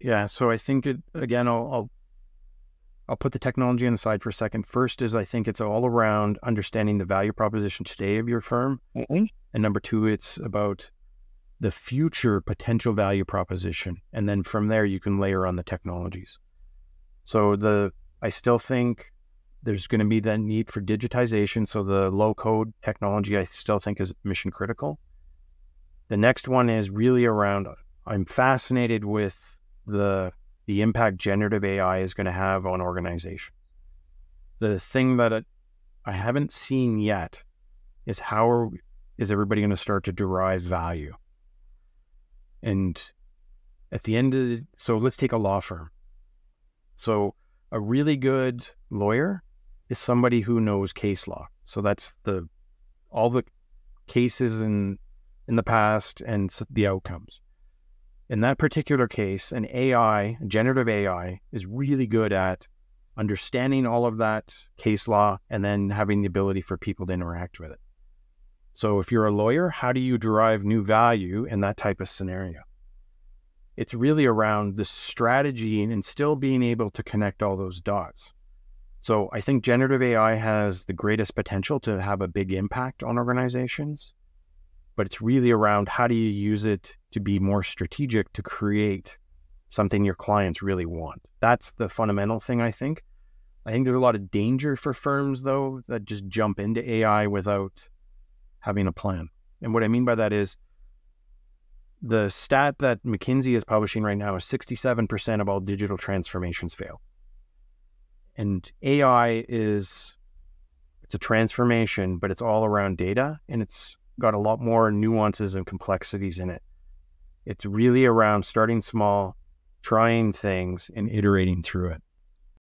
Yeah. So I think it again. I'll, I'll I'll put the technology on the side for a second. First is I think it's all around understanding the value proposition today of your firm, Mhm. and number two, it's about the future potential value proposition, and then from there you can layer on the technologies. So the I still think there's going to be that need for digitization. So the low code technology I still think is mission critical. The next one is really around I'm fascinated with the the impact generative AI is going to have on organizations. The thing that it, I haven't seen yet is how are, is everybody going to start to derive value? And at the end of the, so let's take a law firm. So a really good lawyer is somebody who knows case law. So that's the all the cases in in the past and the outcomes. In that particular case, an AI, generative AI, is really good at understanding all of that case law and then having the ability for people to interact with it. So if you're a lawyer, how do you derive new value in that type of scenario? It's really around the strategy and still being able to connect all those dots. So I think generative AI has the greatest potential to have a big impact on organizations, but it's really around how do you use it to be more strategic to create something your clients really want. That's the fundamental thing I think. I think there's a lot of danger for firms though that just jump into AI without having a plan. And what I mean by that is the stat that McKinsey is publishing right now is 67% of all digital transformations fail. And AI is it's a transformation, but it's all around data and it's got a lot more nuances and complexities in it. It's really around starting small, trying things and iterating through it.